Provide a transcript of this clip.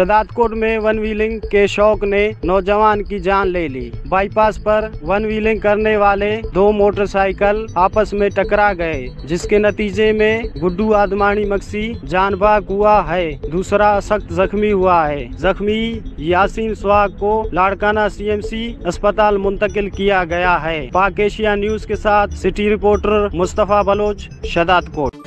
सदातकोट में one wheeling के शौक ने नौजवान की जान ले ली। बाईपास पर वन व्हीलिंग करने वाले दो मोटरसाइकिल आपस में टकरा गए, जिसके नतीजे में गुड्डू आदमानी मक्सी जान बाग हुआ है, दूसरा सख्त जख्मी हुआ है। जख्मी यासीन स्वाग को लाड़काना सीएमसी अस्पताल मुंतकिल किया गया है। पाकेशिया न्यूज़ के साथ सिटी रिपोर्टर मुस्तफ़ा बलोच शदातकोट